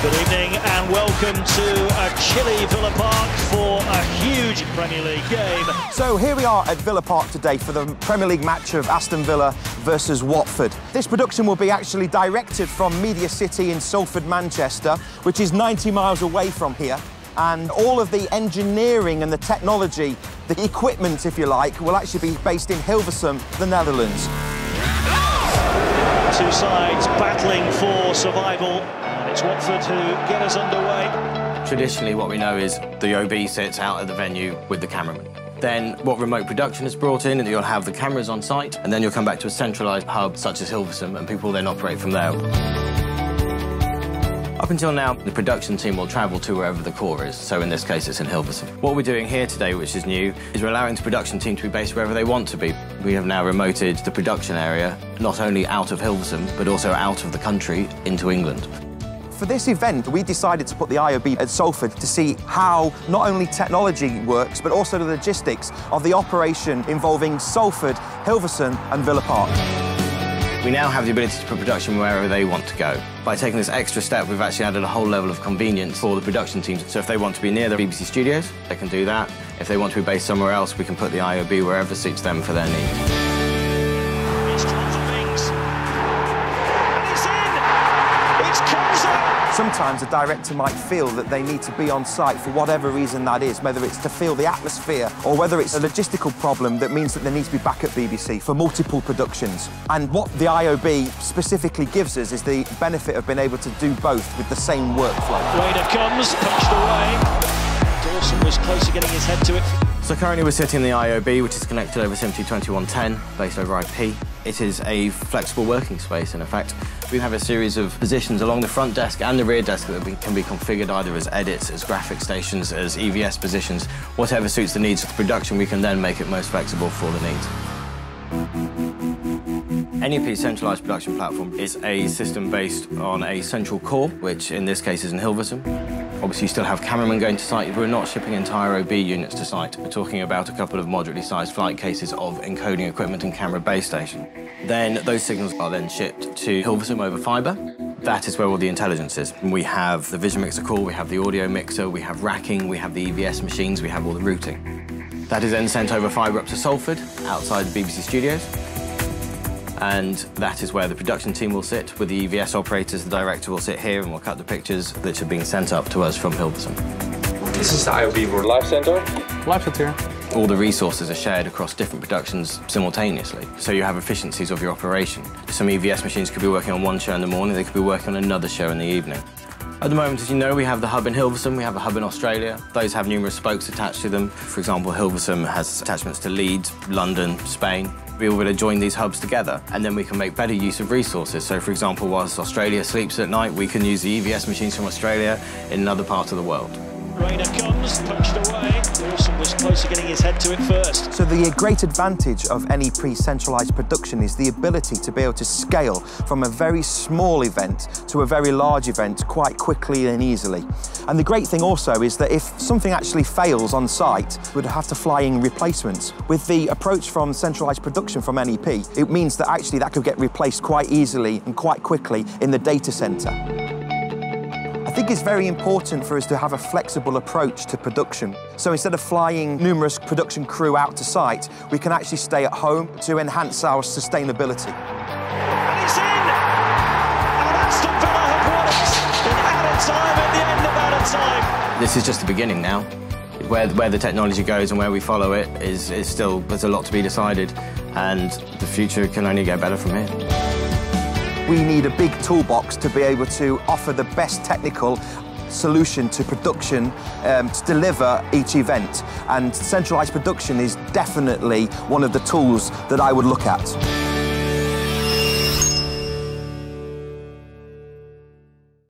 Good evening and welcome to a chilly Villa Park for a huge Premier League game. So here we are at Villa Park today for the Premier League match of Aston Villa versus Watford. This production will be actually directed from Media City in Salford, Manchester, which is 90 miles away from here. And all of the engineering and the technology, the equipment, if you like, will actually be based in Hilversum, the Netherlands. Two sides battling for survival. And it's Watford who get us underway. Traditionally, what we know is the OB sits out at the venue with the cameraman. Then what remote production has brought in, and you'll have the cameras on site, and then you'll come back to a centralised hub such as Hilversum, and people then operate from there. Up until now, the production team will travel to wherever the core is, so in this case it's in Hilversum. What we're doing here today, which is new, is we're allowing the production team to be based wherever they want to be. We have now remoted the production area, not only out of Hilversum, but also out of the country into England. For this event, we decided to put the IOB at Salford to see how not only technology works, but also the logistics of the operation involving Salford, Hilversum and Villa Park. We now have the ability to put production wherever they want to go. By taking this extra step, we've actually added a whole level of convenience for the production teams. So if they want to be near the BBC studios, they can do that. If they want to be based somewhere else, we can put the IOB wherever suits them for their needs. Sometimes a director might feel that they need to be on site for whatever reason that is, whether it's to feel the atmosphere or whether it's a logistical problem that means that they need to be back at BBC for multiple productions. And what the IOB specifically gives us is the benefit of being able to do both with the same workflow. Reina comes, punched away. Dawson was close to getting his head to it. So currently we're sitting in the IOB, which is connected over 702110, based over IP. It is a flexible working space, in effect. We have a series of positions along the front desk and the rear desk that can be configured either as edits, as graphic stations, as EVS positions. Whatever suits the needs of the production, we can then make it most flexible for the needs. NEP's centralised production platform is a system based on a central core, which in this case is in Hilversum. Obviously, you still have cameramen going to site. We're not shipping entire OB units to site. We're talking about a couple of moderately sized flight cases of encoding equipment and camera base station. Then those signals are then shipped to Hilversum over fibre. That is where all the intelligence is. We have the vision mixer core, we have the audio mixer, we have racking, we have the EVS machines, we have all the routing. That is then sent over fibre up to Salford, outside the BBC studios and that is where the production team will sit with the EVS operators. The director will sit here and we'll cut the pictures that are being sent up to us from Hilversum. This is the IOB Live Center. Live Center here. All the resources are shared across different productions simultaneously, so you have efficiencies of your operation. Some EVS machines could be working on one show in the morning, they could be working on another show in the evening. At the moment, as you know, we have the hub in Hilversum, we have a hub in Australia. Those have numerous spokes attached to them. For example, Hilversum has attachments to Leeds, London, Spain. We will join these hubs together and then we can make better use of resources. So, for example, whilst Australia sleeps at night, we can use the EVS machines from Australia in another part of the world. Reina comes, punched away. Dawson was close to getting his head to it first. So the great advantage of NEP-centralised production is the ability to be able to scale from a very small event to a very large event quite quickly and easily. And the great thing also is that if something actually fails on site, we'd have to fly in replacements. With the approach from centralised production from NEP, it means that actually that could get replaced quite easily and quite quickly in the data centre. I think it's very important for us to have a flexible approach to production. So instead of flying numerous production crew out to site, we can actually stay at home to enhance our sustainability. And he's in! And Aston Villa have won it in added time at the end of added time. This is just the beginning now. Where, where the technology goes and where we follow it is, is still, there's a lot to be decided, and the future can only get better from here we need a big toolbox to be able to offer the best technical solution to production um, to deliver each event. And centralised production is definitely one of the tools that I would look at.